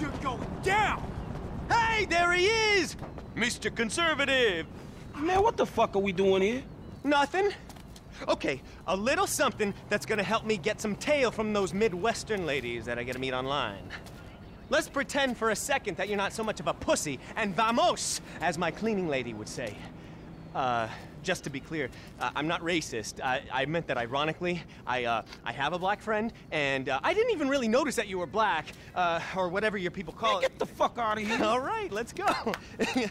You're going down! Hey, there he is! Mr. Conservative! Man, what the fuck are we doing here? Nothing. Okay, a little something that's gonna help me get some tail from those Midwestern ladies that I get to meet online. Let's pretend for a second that you're not so much of a pussy, and vamos, as my cleaning lady would say. Uh, just to be clear, uh, I'm not racist. I, I meant that ironically. I, uh, I have a black friend, and uh, I didn't even really notice that you were black, uh, or whatever your people call Man, it. get the fuck out of here. All right, let's go.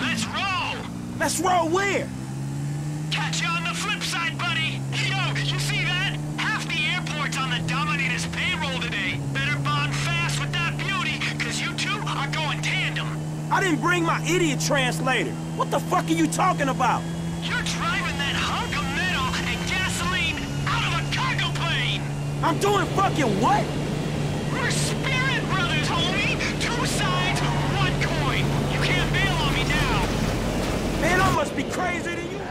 Let's roll! Let's roll where? Catch you on the flip side, buddy! Yo, you see that? Half the airport's on the Dominators payroll today. Better bond fast with that beauty, cause you two are going tandem. I didn't bring my idiot translator. What the fuck are you talking about? You're driving that hunk of metal and gasoline out of a cargo plane! I'm doing fucking what? We're spirit brothers, homie! Two sides, one coin! You can't bail on me now! Man, I must be crazy than you.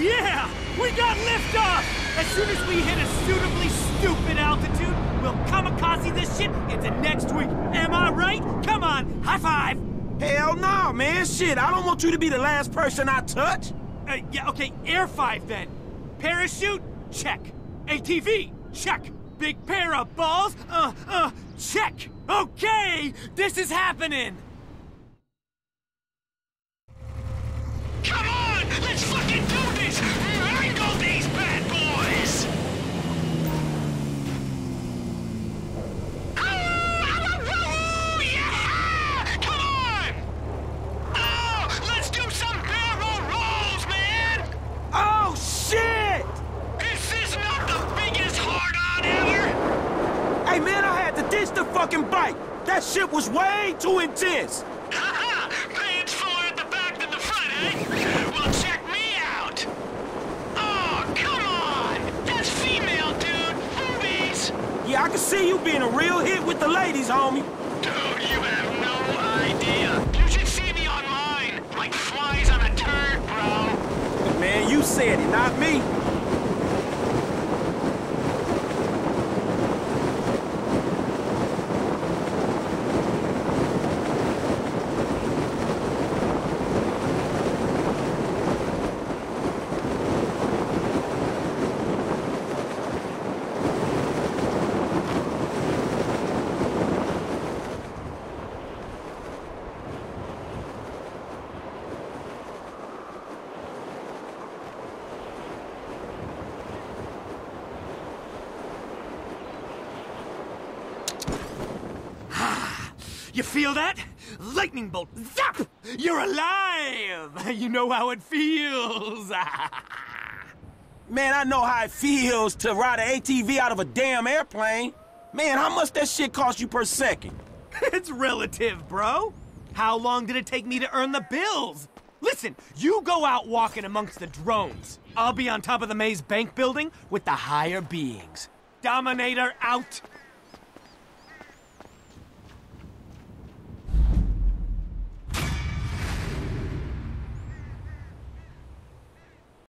Yeah! We got liftoff! As soon as we hit a suitably stupid altitude, we'll kamikaze this shit into next week. Am I right? Come on, high five! Hell no, man. Shit, I don't want you to be the last person I touch. Uh, yeah, okay, Air 5 then. Parachute? Check. ATV? Check. Big pair of balls? Uh, uh, check. Okay, this is happening. Fucking bike. That shit was way too intense. Haha! Pants fuller at the back than the front, eh? Well, check me out! Oh, come on! That's female, dude! Boobies! Yeah, I can see you being a real hit with the ladies, homie. Dude, you have no idea. You should see me on mine. Like flies on a turd, bro. Man, you said it, not me. You feel that? Lightning bolt, zap! You're alive! You know how it feels. Man, I know how it feels to ride an ATV out of a damn airplane. Man, how much that shit cost you per second? it's relative, bro. How long did it take me to earn the bills? Listen, you go out walking amongst the drones. I'll be on top of the Maze Bank building with the higher beings. Dominator out.